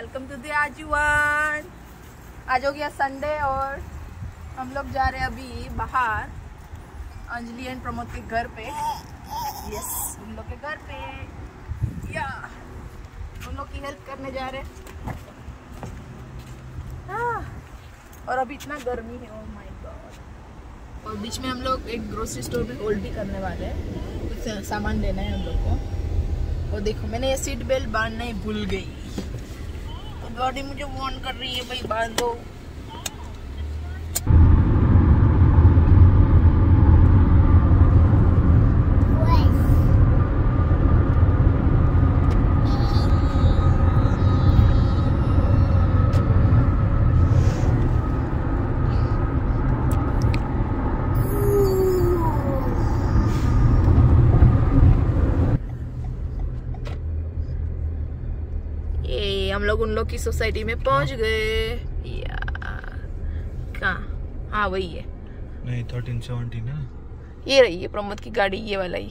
Welcome to the आज हो गया संडे और हम लोग जा रहे हैं अभी बाहर अंजलि एंड प्रमोद के घर पे। यस उन लोग के घर पे। या उन लोग की हेल्प करने जा रहे हैं। हाँ, और अभी इतना गर्मी है ओह माय गॉड और बीच में हम लोग एक ग्रोसरी स्टोर में होल्ड भी करने वाले हैं। कुछ सामान लेना है हम लोग को। और देखो मैंने ये सीट बेल्ट बांधना ही भूल गई। गाड़ी मुझे वार्न कर रही है भाई बाँध दो ये हम लोग उन लोग की सोसाइटी में पहुँच गए। या। कहाँ? हाँ वही है। नहीं थर्टीन सेवनटीन है ना? ये रही है प्रमोद की गाड़ी ये वाला ही।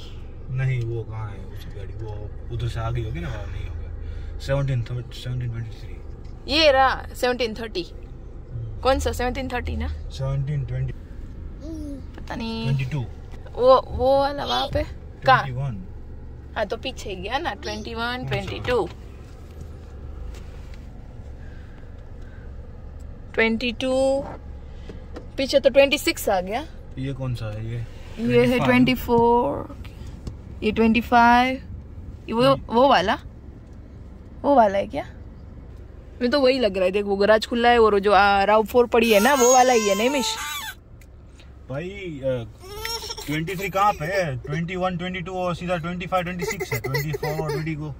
नहीं वो कहाँ है? उसकी गाड़ी वो उधर से आगे होगी ना? नहीं होगा। सेवनटीन सेवनटीन ट्वेंटी थ्री ये रहा सेवनटीन थर्टी कौन सा? सेवनटीन थर्टी ना? सेवनटीन ट्वेंटी पता नहीं। ट्वेंटी टू वो वो वाला वहाँ पे? कहाँ? हाँ तो पीछे गया ना। Twenty one twenty two twenty two पीछे तो ट्वेंटी सिक्स आ गया। ये कौन सा है? ये ये है 25 ट्वेंटी फोर ये ट्वेंटी फाइव वो वो वाला? वो वाला है क्या? मैं तो वही लग रहा है देख वो गराज खुला है और जो राव फोर पड़ी है ना वो वाला ही है नेमिश भाई ट्वेंटी थ्री कहाँ पे है? ट्वेंटी वन ट्वेंटी टू और सीधा ट्वेंटी फाइव ट्वेंटी सिक्स है। ट्वेंटी फोर ट्वेंटी को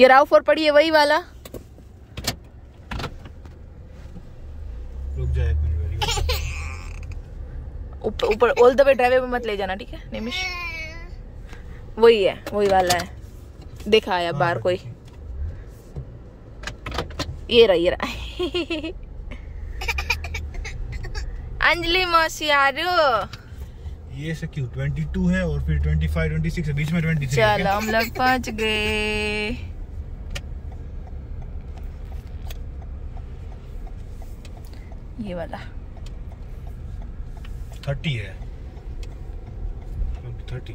ये राव फोर पड़ी है वही वाला रुक जाए एक मिनट very good. ऊपर ऊपर ऑल द वे ड्राइवे में मत ले जाना ठीक है? निमिश वही है वही वाला है। देखा आया बाहर कोई। ये रहा ये रहा। अंजलि मौसी आ रही हो? ये से क्यों? ट्वेंटी टू है और फिर ट्वेंटी फाइव ट्वेंटी सिक्स है बीच में ट्वेंटी थ्री चलो हम लोग पहुँच गए। ये वाला। थर्टी है। थर्टी।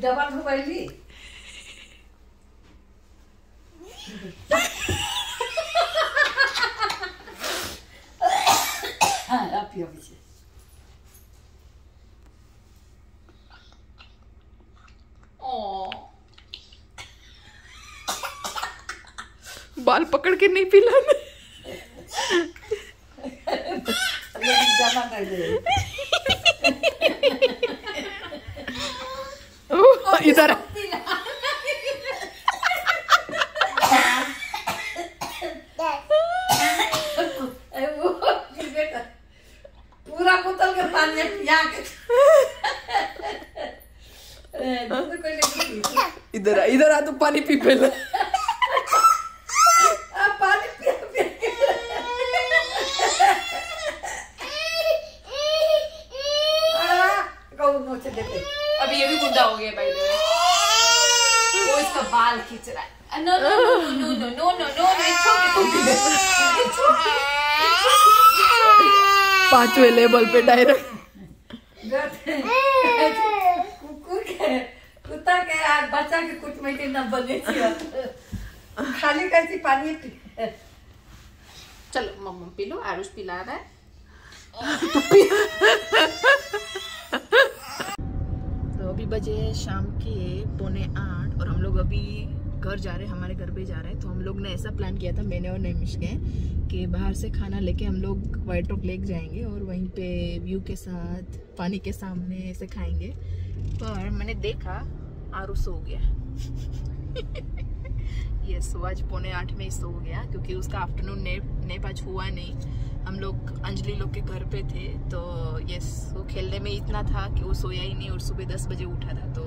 डबल मोबाइली बाल पकड़ के नहीं पिलाने इधर। हाँ। इधर इधर आ तू पानी पी पहले। मुझसे देते अभी ये भी गुंडा हो गया भाई वो इसका बाल खींच रहा है। No no no no no no no पांचवे लेवल पे डायरेक्ट कुत्ता के बच्चा के कुछ महीने न बने खाली कैसी पानी चलो मम्मी पी लो आरुष पिला रहा है। तो पी बजे है, शाम के पौने आठ और हम लोग अभी घर जा रहे हैं, हमारे घर पे जा रहे हैं। तो हम लोग ने ऐसा प्लान किया था, मैंने और नैमिश ने कि बाहर से खाना लेके हम लोग वाइट रॉक लेक जाएँगे और वहीं पे व्यू के साथ, पानी के सामने ऐसे खाएँगे। पर मैंने देखा आरू सो गया। ये सो आज पौने आठ में ही सो गया, क्योंकि उसका आफ्टरनून नेप नेप आज हुआ नहीं। हम लोग, अंजलि लोग के घर पे थे तो यस वो खेलने में इतना था कि वो सोया ही नहीं और सुबह दस बजे उठा था तो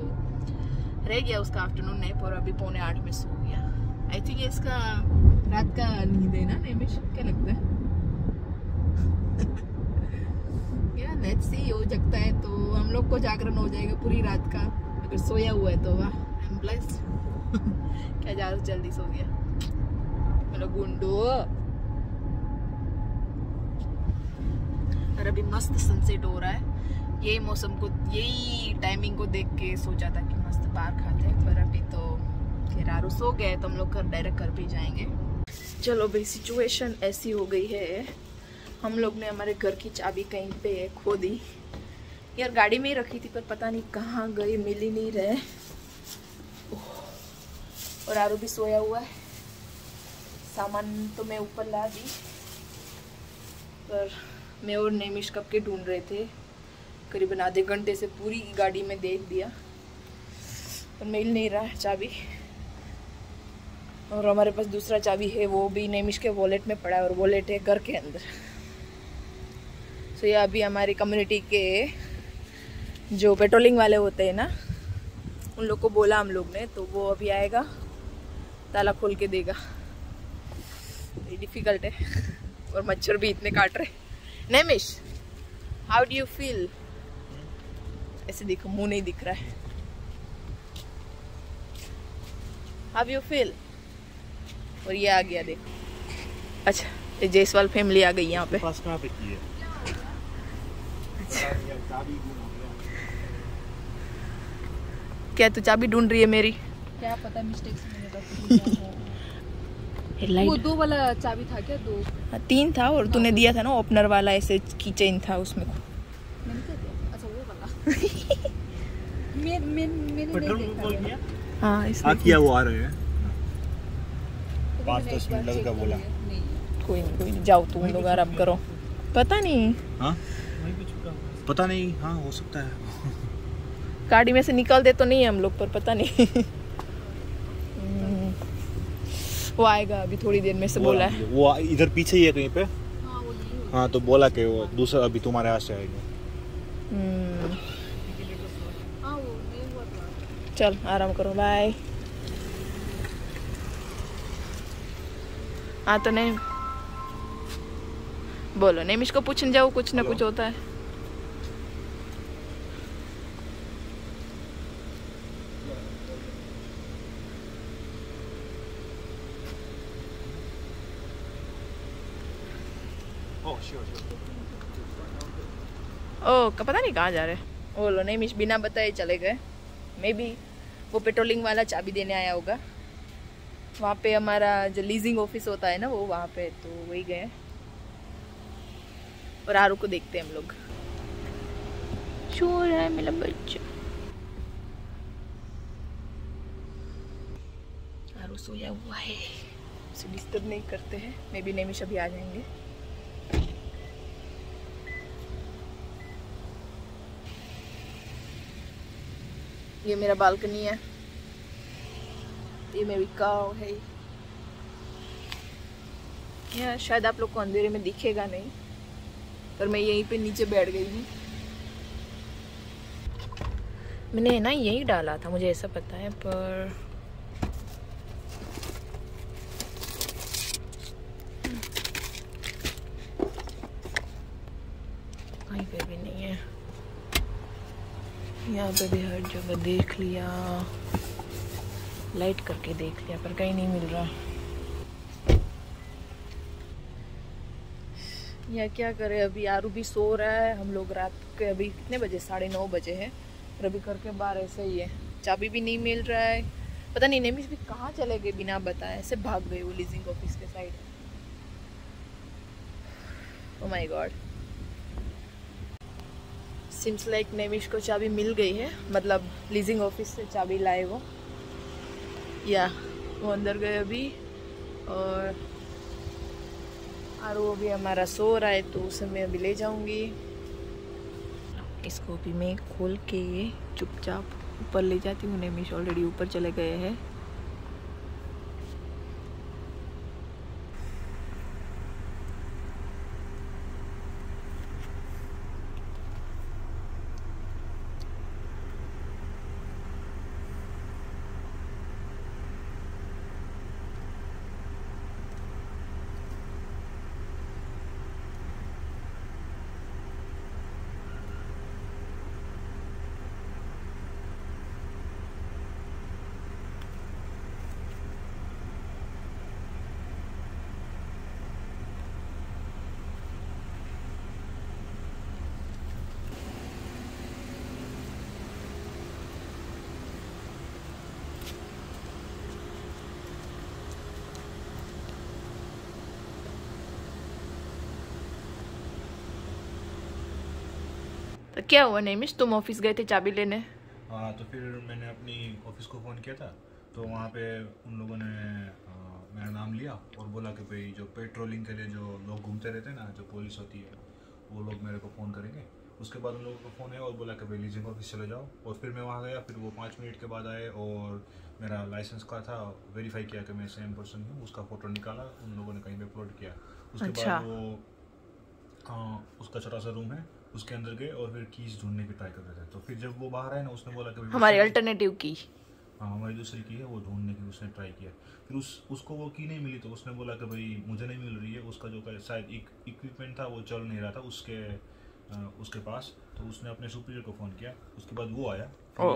रह गया उसका आफ्टरनून नैप और अभी पौने आठ में सो गया। आई थिंक ये इसका रात का नींद है ना नैमिश क्या लगता है? या नेट से हो जगता है तो हम लोग को जागरण हो जाएगा पूरी रात का। अगर सोया हुआ है तो वाह आई एम ब्लेस्ड क्या ज़्यादा जल्दी सो गया। मेरा गुंडो। और अभी मस्त सनसेट हो रहा है। यही मौसम को, यही टाइमिंग को देख के सोचा था कि मस्त बाहर खाते हैं, पर अभी तो फिर आरू सो गए तो हम लोग घर डायरेक्ट घर भी जाएँगे। चलो भाई सिचुएशन ऐसी हो गई है। हम लोग ने हमारे घर की चाबी कहीं पे खो दी। यार, गाड़ी में ही रखी थी, पर पता नहीं कहाँ गई, मिल नहीं रहे। और आरू भी सोया हुआ है। सामान तो मैं ऊपर ला दी, पर मैं और नेमिश कब के ढूंढ रहे थे। करीबन आधे घंटे से पूरी गाड़ी में देख दिया, पर मिल नहीं रहा चाबी। और हमारे पास दूसरा चाबी है, वो भी नेमिश के वॉलेट में पड़ा है, और वॉलेट है घर के अंदर। तो ये अभी हमारी कम्युनिटी के जो पेट्रोलिंग वाले होते हैं ना, उन लोग को बोला हम लोग ने तो वो अभी आएगा। ताला खोल के देगा। ये डिफ़िकल्ट है। और मच्छर भी इतने काट रहे। Nemish how do you feel ऐसे देखो मुँह नहीं दिख रहा है। हाउ यू फील और ये आ गया देखो। अच्छा ये जयसवाल फैमिली आ गई यहाँ पे। पास कहाँ पे की है? क्या तू चाबी ढूंढ रही है मेरी? क्या पता मिस्टेक मैंने वो दो वाला चाबी था क्या? दो। हाँ, तीन था और तूने दिया था ना ओपनर वाला ऐसे की चेन था उसमें। मैंने क्या अच्छा वो वाला। मैं मैं मैंने नहीं देखा। किया? हाँ हाँ इसलिए किया वो आ रहे हैं। तो पाँच दस मिनट लगेगा बोला। नहीं। कोई नहीं कोई नहीं जाओ तुम लोग आराम करो। पता नहीं। हाँ? पता नहीं हाँ हो सकता है। गाड़ी में से निकल दे तो नहीं है हम लोग पर पता नहीं। वो आएगा अभी थोड़ी देर में से बोला है। वो इधर पीछे ही है कहीं पे? हाँ हाँ। तो बोला कि वो दूसरा अभी तुम्हारे यहाँ से आएगा। हम्म, है। हाँ चल आराम करो बाय हाँ तो नहीं। बोलो नहीं को पूछने जाओ कुछ ना कुछ होता है। ओ का पता नहीं कहाँ जा रहे बोलो नहीं मिश बिना बताए चले गए। मे बी वो पेट्रोलिंग वाला चाबी देने आया होगा। वहाँ पे हमारा जो लीजिंग ऑफ़िस होता है ना वो वहाँ पे तो वही गए और आरू को देखते हैं हम लोग। शोर है मेरा बच्चा। आरू सोया हुआ है। उसे डिस्टर्ब नहीं करते हैं। मे बी नेमिश अभी आ जाएँगे। ये मेरा बालकनी है। ये मेरी काव है। या शायद आप लोग को अंधेरे में दिखेगा नहीं, पर मैं यहीं पे नीचे बैठ गई हूँ। मैंने ना यही डाला था, मुझे ऐसा पता है, पर कहीं पे भी नहीं है यहाँ पे भी हर जगह देख लिया। लाइट करके देख लिया, पर कहीं नहीं मिल रहा। या क्या करे, अभी आरू भी सो रहा है। हम लोग रात के अभी कितने बजे? साढ़े नौ बजे है। और अभी घर के बाहर ऐसा ही है। चाबी भी नहीं मिल रहा है। पता नहीं, नेमिस भी कहाँ चले गए बिना बताए। ऐसे भाग गए वो लीजिंग ऑफ़िस के side oh my god seems like Nemish को चाबी मिल गई है मतलब लीजिंग ऑफ़िस से चाबी लाए वो। या वो अंदर गए अभी, और और वो भी हमारा सो रहा है तो उसे मैं अभी ले जाऊँगी। इसको भी मैं खोल के चुपचाप ऊपर ले जाती हूँ नेमिश ऑलरेडी ऊपर चले गए हैं। तो क्या हुआ नैमिश तुम ऑफ़िस गए थे चाबी लेने? हाँ तो फिर मैंने अपनी ऑफ़िस को फ़ोन किया था। तो वहाँ पे उन लोगों ने अ, मेरा नाम लिया और बोला कि भाई जो पेट्रोलिंग के लिए जो लोग घूमते रहते हैं ना जो पुलिस होती है वो लोग मेरे को फ़ोन करेंगे। उसके बाद उन लोगों को फ़ोन आया और बोला कि भाई लीजिंग ऑफ़िस चले जाओ। और फिर मैं वहाँ गया फिर वो पाँच मिनट के बाद आए और मेरा लाइसेंस का था वेरीफाई किया कि मैं सेम पर्सन हूँ। उसका फ़ोटो निकाला उन लोगों ने कहीं पे अपलोड किया। उसके अच्छा। बाद वो हाँ, उसका छोटा सा रूम है उसके अंदर गए और फिर कीज ढूँढने की ट्राई कर रहे थे। तो फिर जब वो बाहर आए ना उसने बोला कि हमारी अल्टरनेटिव की। हाँ हमारी दूसरी की है वो ढूँढने की उसने ट्राई किया। फिर उस उसको वो की नहीं मिली तो उसने बोला कि भाई मुझे नहीं मिल रही है उसका जो शायद एक इक्विपमेंट था वो चल नहीं रहा था उसके उसके पास। तो उसने अपने सुपीरियर को फ़ोन किया। उसके बाद वो आया फिर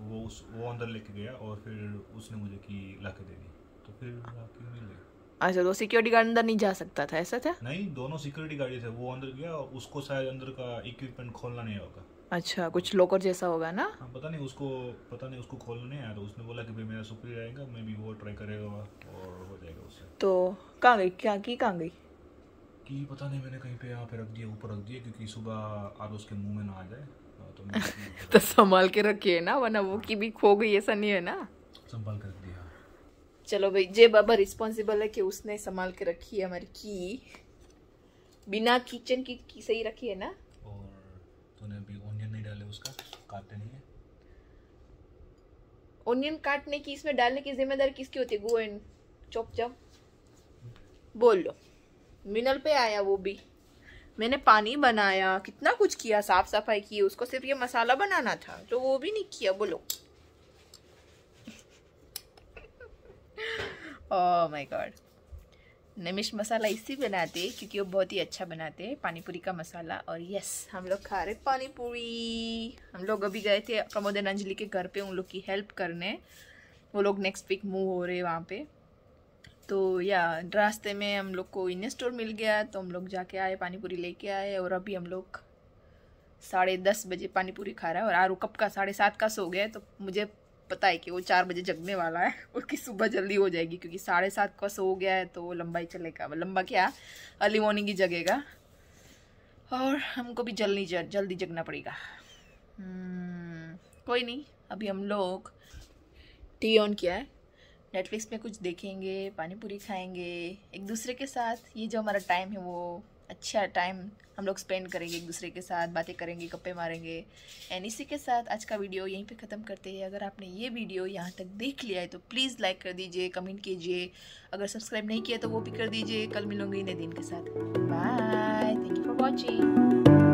वो उस वो अंदर लेके गया और फिर उसने मुझे की ला के दे दी। तो फिर मिल गई अच्छा तो सिक्योरिटी गार्ड अंदर नहीं जा सकता था ऐसा था? नहीं दोनों सिक्योरिटी गार्ड थे वो अंदर गया और उसको शायद अंदर का इक्विपमेंट खोलना नहीं होगा। अच्छा कुछ लोकर जैसा होगा ना? हाँ पता नहीं उसको पता नहीं उसको खोलना नहीं आया तो उसने बोला कि भाई मेरा सुपीरियर आएगा मैं भी वो ट्राई करेगा और हो जाएगा उससे। तो कहाँ गई? क्या की कहाँ गई? कि पता नहीं मैंने कहीं पे यहाँ पे रख दिया ऊपर रख दिया क्योंकि सुबह आरोस के मुँह में ना आ जाए। हाँ, तो तो संभाल के रखिए ना वरना वो की भी खो गई ऐसा नहीं है ना? संभाल कर चलो भाई जे बाबा रिस्पॉन्सिबल है कि उसने संभाल के रखी है हमारी की। बिना किचन की की सही रखी है ना? और तूने अभी ऑनियन नहीं डाले उसका काटते नहीं है? ओनियन काटने की इसमें डालने की ज़िम्मेदारी किसकी होती है? गो एंड चॉप चॉप बोल लो। मिनल पे आया वो भी। मैंने पानी बनाया कितना कुछ किया साफ़ सफ़ाई की उसको सिर्फ़ ये मसाला बनाना था तो वो भी नहीं किया बोलो। ओह माय गॉड नमिश मसाला इसी बनाते हैं क्योंकि वो बहुत ही अच्छा बनाते हैं पानी पूरी का मसाला और यस हम लोग खा रहे पानी पूरी हम लोग अभी गए थे प्रमोदन अंजलि के घर पे, उन लोग की हेल्प करने। वो लोग नेक्स्ट वीक मूव हो रहे वहाँ पे। तो या, रास्ते में हम लोग को इन स्टोर मिल गया तो हम लोग जाके आए पानी पूरी लेके आए और अभी हम लोग साढ़े दस बजे पानी पूरी खा रहा है और आरू कब का साढ़े सात का सो गया तो मुझे पता है कि वो चार बजे जगने वाला है उसकी सुबह जल्दी हो जाएगी क्योंकि साढ़े सात का सो गया है तो वो लंबा ही चलेगा। लंबा क्या? अर्ली मॉर्निंग ही जगेगा। और हमको भी जल्दी ज- जल्दी जगना पड़ेगा। हम्म, कोई नहीं अभी हम लोग टी ऑन किया है। नेटफ्लिक्स में कुछ देखेंगे पानी पूरी खाएँगे एक दूसरे के साथ ये जो हमारा टाइम है वो अच्छा टाइम हम लोग स्पेंड करेंगे एक दूसरे के साथ, बातें करेंगे, गप्पे मारेंगे। एंड इसी के साथ आज का वीडियो यहीं पे ख़त्म करते हैं। अगर आपने ये वीडियो यहाँ तक देख लिया है तो प्लीज़ लाइक कर दीजिए कमेंट कीजिए। अगर सब्सक्राइब नहीं किया तो वो भी कर दीजिए। कल मिलूँगी नए दिन के साथ। Bye thank you for watching